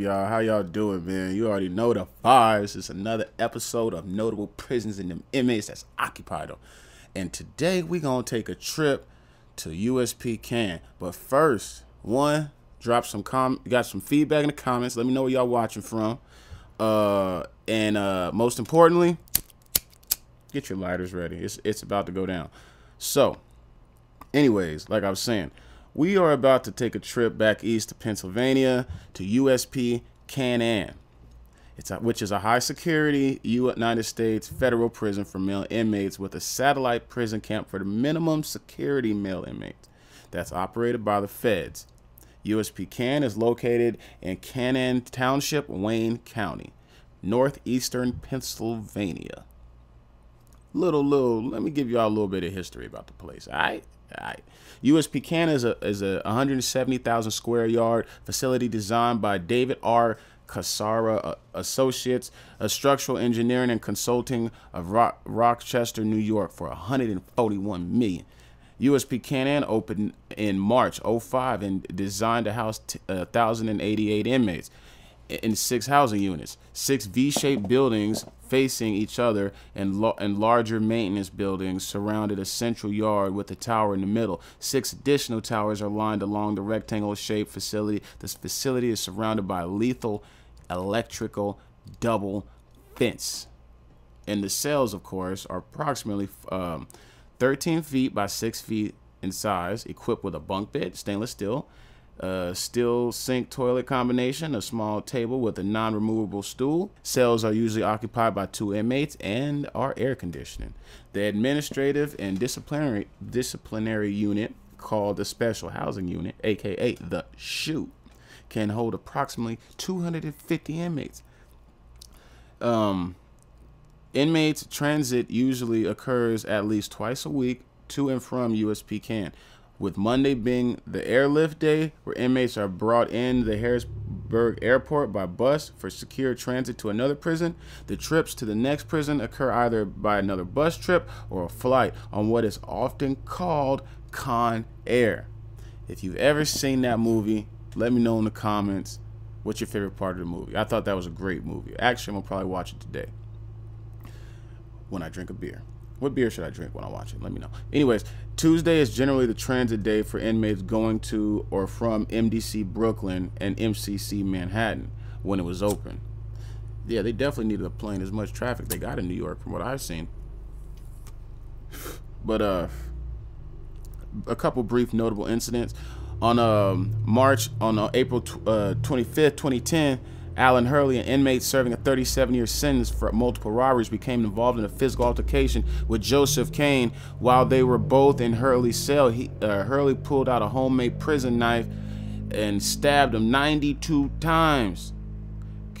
y'all? How y'all doing, man? You already know the vibes. It's another episode of Notable Prisons and them inmates that's occupied them. And today we gonna take a trip to USP Canaan. But first, one, drop some com got some feedback in the comments. Let me know where y'all watching from. Uh and uh most importantly, get your lighters ready. It's it's about to go down. So, anyways, like I was saying, we are about to take a trip back east to Pennsylvania to USP Canaan. It's a, which is a high security United States federal prison for male inmates with a satellite prison camp for the minimum security male inmates that's operated by the feds. USP Canaan is located in Canaan Township, Wayne County, northeastern Pennsylvania. Little, little, let me give you all a little bit of history about the place. All right. All right. USP Canaan is a is a 170,000 square yard facility designed by David R. Casara uh, Associates, a structural engineering and consulting of Rock, Rochester, New York, for 141 million. USP Canaan opened in March 05 and designed to house t- 1,088 inmates in six housing units, six V-shaped buildings facing each other, and, lo- and larger maintenance buildings surrounded a central yard with a tower in the middle. Six additional towers are lined along the rectangle-shaped facility. This facility is surrounded by a lethal electrical double fence. And the cells, of course, are approximately um, 13 feet by 6 feet in size, equipped with a bunk bed, stainless steel, a steel sink toilet combination, a small table with a non-removable stool. Cells are usually occupied by two inmates and are air conditioning. The administrative and disciplinary disciplinary unit called the special housing unit, aka the SHU, can hold approximately 250 inmates. Um, inmates transit usually occurs at least twice a week to and from USP Canaan with Monday being the airlift day, where inmates are brought in the Harrisburg airport by bus for secure transit to another prison. The trips to the next prison occur either by another bus trip or a flight on what is often called Con Air. If you've ever seen that movie, let me know in the comments what's your favorite part of the movie. I thought that was a great movie. Actually, I'm gonna probably watch it today when I drink a beer. What beer should I drink when I watch it? Let me know. Anyways, Tuesday is generally the transit day for inmates going to or from MDC Brooklyn and MCC Manhattan when it was open. Yeah, they definitely needed a plane as much traffic they got in New York from what I've seen. But uh a couple brief notable incidents on um, March on uh, April uh, 25th, 2010 Alan Hurley, an inmate serving a 37 year sentence for multiple robberies, became involved in a physical altercation with Joseph Kane while they were both in Hurley's cell. He, uh, Hurley pulled out a homemade prison knife and stabbed him 92 times.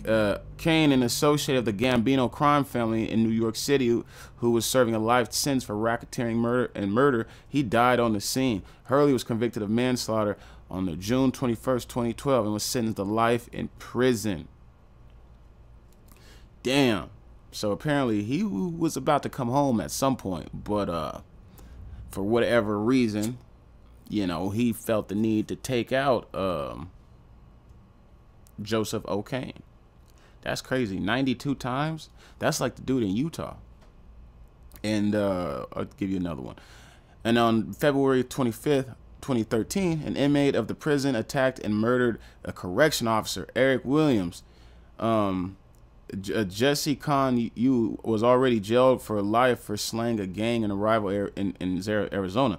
Uh, Kane, an associate of the Gambino crime family in New York City, who was serving a life sentence for racketeering murder and murder, he died on the scene. Hurley was convicted of manslaughter on the June 21st, 2012, and was sentenced to life in prison. Damn. So apparently he was about to come home at some point, but uh, for whatever reason, you know, he felt the need to take out um, Joseph O'Kane. That's crazy. 92 times? That's like the dude in Utah. And uh, I'll give you another one. And on February 25th, 2013, an inmate of the prison attacked and murdered a correction officer, Eric Williams. Um, J- Jesse Con-ui was already jailed for life for slaying a gang in a rival in, in Arizona,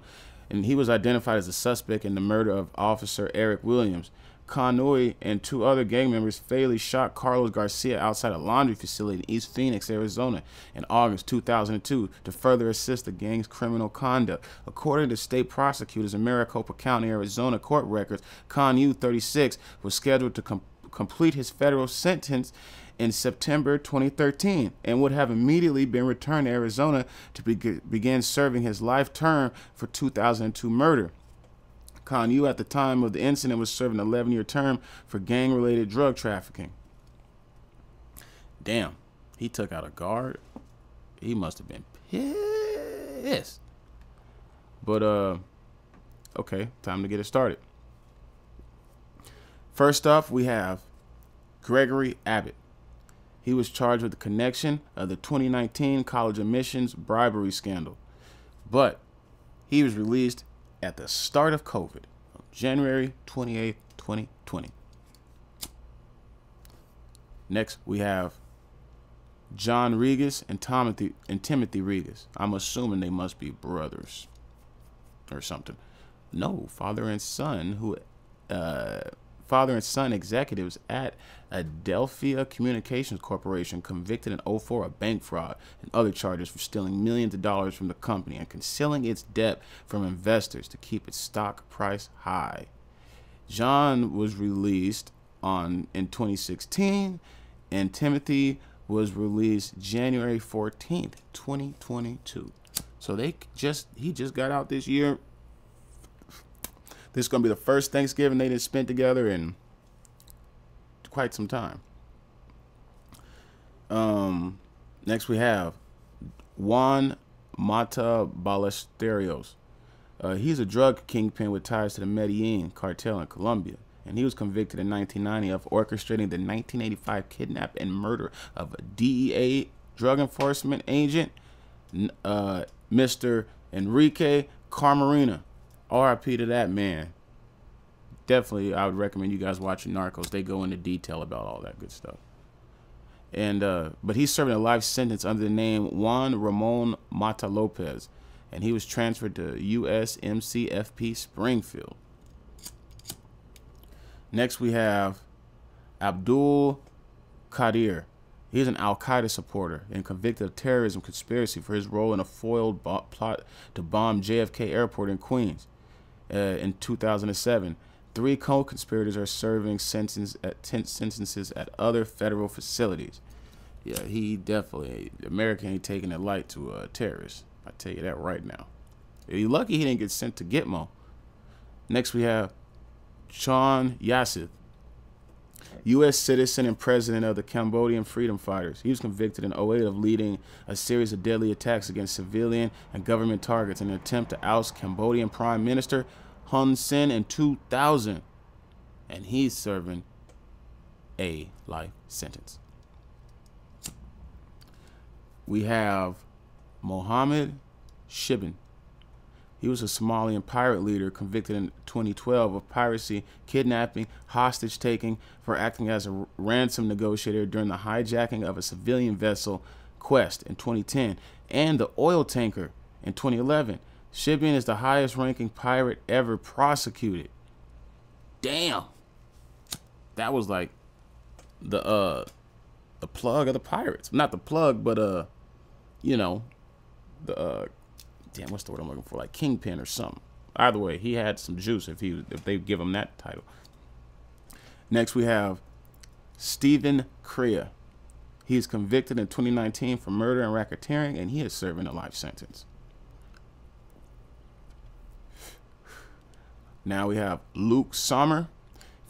and he was identified as a suspect in the murder of Officer Eric Williams. Con-ui and two other gang members fatally shot Carlos Garcia outside a laundry facility in East Phoenix, Arizona in August 2002 to further assist the gang's criminal conduct. According to state prosecutors in Maricopa County, Arizona court records, Con-ui, 36, was scheduled to com- complete his federal sentence in September 2013 and would have immediately been returned to Arizona to be- begin serving his life term for 2002 murder. Con-ui, at the time of the incident, was serving an 11 year term for gang related drug trafficking. Damn, he took out a guard. He must have been pissed. But, uh, okay, time to get it started. First off, we have Gregory Abbott. He was charged with the connection of the 2019 college admissions bribery scandal, but he was released at the start of COVID, January 28, 2020. Next, we have John Rigas and Timothy and Timothy Rigas. I'm assuming they must be brothers or something. No, father and son who uh, father and son executives at Adelphia Communications Corporation convicted in 04 of bank fraud and other charges for stealing millions of dollars from the company and concealing its debt from investors to keep its stock price high. John was released on in 2016 and Timothy was released January 14th, 2022. So they just he just got out this year. This is gonna be the first Thanksgiving they did spent together in quite some time. Um, next we have Juan Matta Ballesteros. Uh, he's a drug kingpin with ties to the Medellin cartel in Colombia and he was convicted in 1990 of orchestrating the 1985 kidnap and murder of a DEA drug enforcement agent, uh, Mr. Enrique Camarena. RIP to that man. Definitely, I would recommend you guys watching Narcos. They go into detail about all that good stuff. And uh, but he's serving a life sentence under the name Juan Ramon Matta Lopez, and he was transferred to USMCFP Springfield. Next, we have Abdul Qadir. He's an Al Qaeda supporter and convicted of terrorism conspiracy for his role in a foiled plot to bomb JFK Airport in Queens uh, in 2007. Three co-conspirators are serving sentence at sentences at other federal facilities. Yeah, he definitely America ain't taking it light to a terrorist. I tell you that right now. You're lucky he didn't get sent to Gitmo. Next, we have Chhun Yasith, U.S. citizen and president of the Cambodian Freedom Fighters. He was convicted in 08 of leading a series of deadly attacks against civilian and government targets in an attempt to oust Cambodian Prime Minister Hun Sen in 2000. And he's serving a life sentence. We have Mohammed Shibin. He was a Somalian pirate leader convicted in 2012 of piracy, kidnapping, hostage taking for acting as a ransom negotiator during the hijacking of a civilian vessel, Quest, in 2010, and the oil tanker in 2011. Shibin is the highest ranking pirate ever prosecuted. Damn. That was like the uh the plug of the pirates. Not the plug, but uh you know, the uh damn, what's the word I'm looking for? Like Kingpin or something. Either way, he had some juice if he if they give him that title. Next, we have Stephen Crea. He is convicted in 2019 for murder and racketeering, and he is serving a life sentence. Now we have Luke Sommer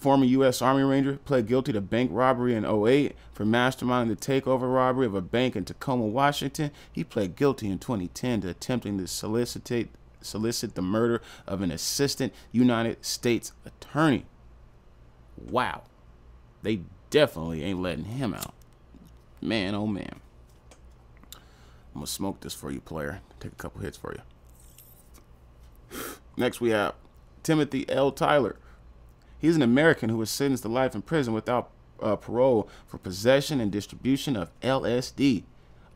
former U.S. Army Ranger, pled guilty to bank robbery in 08 for masterminding the takeover robbery of a bank in Tacoma, Washington. He pled guilty in 2010 to attempting to solicit solicit the murder of an assistant United States attorney. Wow. They definitely ain't letting him out. Man, oh man. I'm going to smoke this for you, player. Take a couple hits for you. Next, we have Timothy L. Tyler. He's an American who was sentenced to life in prison without uh, parole for possession and distribution of LSD.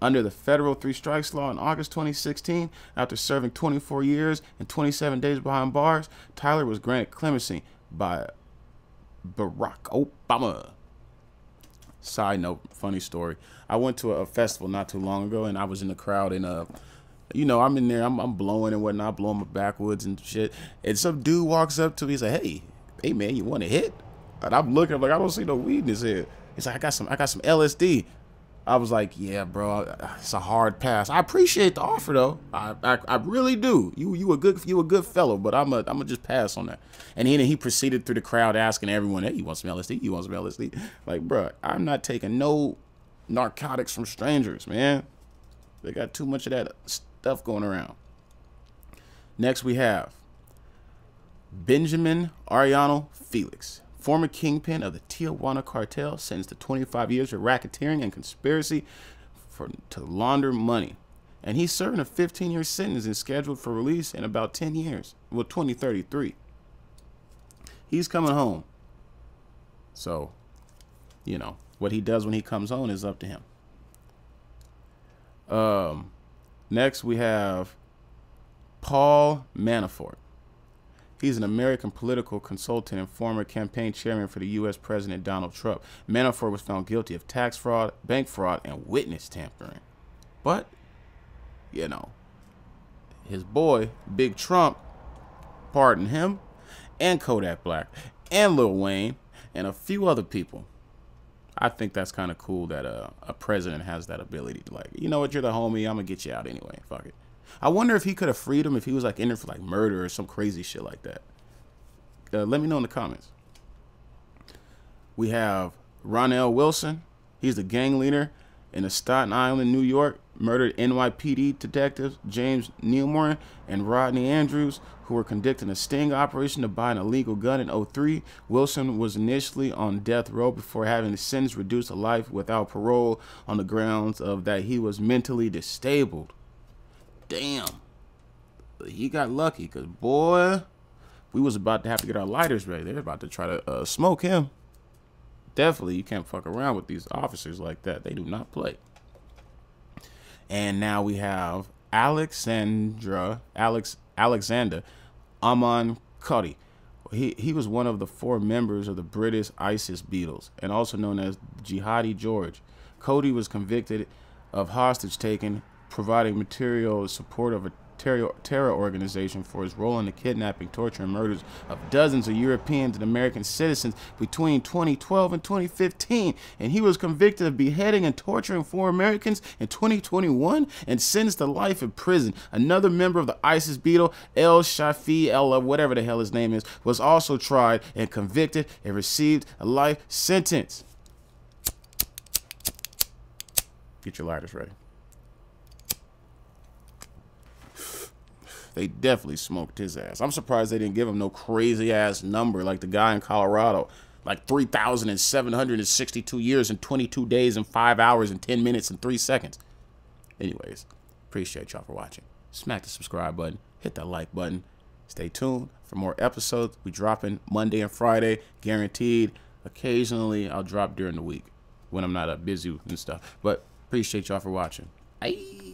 Under the federal three strikes law in August 2016, after serving 24 years and 27 days behind bars, Tyler was granted clemency by Barack Obama. Side note, funny story. I went to a festival not too long ago, and I was in the crowd, and uh, you know, I'm in there, I'm, I'm blowing and whatnot, blowing my backwoods and shit. And some dude walks up to me, he's like, "Hey, hey man, you want to hit? And I'm looking, I'm like, I don't see no weed in his head. He's like, I got some, I got some LSD. I was like, yeah, bro, it's a hard pass. I appreciate the offer though. I, I, I really do. You, you a good, you a good fellow, but I'm a, I'm gonna just pass on that. And then he proceeded through the crowd asking everyone, hey, you want some LSD? You want some LSD? Like, bro, I'm not taking no narcotics from strangers, man. They got too much of that stuff going around. Next we have Benjamin Arellano Felix, former kingpin of the Tijuana cartel, sentenced to 25 years for racketeering and conspiracy for to launder money. And he's serving a 15 year sentence and scheduled for release in about 10 years, well, 2033. He's coming home. So, you know, what he does when he comes home is up to him. Um, next we have Paul Manafort. He's an American political consultant and former campaign chairman for the U.S. President Donald Trump. Manafort was found guilty of tax fraud, bank fraud, and witness tampering. But, you know, his boy, Big Trump, pardon him, and Kodak Black, and Lil Wayne, and a few other people. I think that's kind of cool that uh, a president has that ability to like, you know what, you're the homie, I'm gonna get you out anyway. Fuck it. I wonder if he could have freed him if he was like in there for like murder or some crazy shit like that. Uh, let me know in the comments. We have Ronell Wilson. He's the gang leader in the Staten Island, New York, murdered NYPD detectives James Nemorin and Rodney Andrews, who were conducting a sting operation to buy an illegal gun in 03. Wilson was initially on death row before having his sentence reduced to life without parole on the grounds of that he was mentally disabled. Damn. But he got lucky because, boy, we was about to have to get our lighters ready. They're about to try to uh, smoke him. Definitely, you can't fuck around with these officers like that. They do not play. And now we have Alexandra, Alex, Alexander Amon Kotey. He, he was one of the four members of the British ISIS Beatles and also known as Jihadi George. Kotey was convicted of hostage taking providing material support of a terror, organization for his role in the kidnapping, torture, and murders of dozens of Europeans and American citizens between 2012 and 2015. And he was convicted of beheading and torturing four Americans in 2021 and sentenced to life in prison. Another member of the ISIS Beatle, El Shafi El, uh, whatever the hell his name is, was also tried and convicted and received a life sentence. Get your lighters ready. They definitely smoked his ass. I'm surprised they didn't give him no crazy ass number like the guy in Colorado. Like 3,762 years and 22 days and 5 hours and 10 minutes and 3 seconds. Anyways, appreciate y'all for watching. Smack the subscribe button, hit that like button. Stay tuned for more episodes. We dropping Monday and Friday, guaranteed. Occasionally, I'll drop during the week when I'm not uh, busy and stuff. But appreciate y'all for watching. Bye.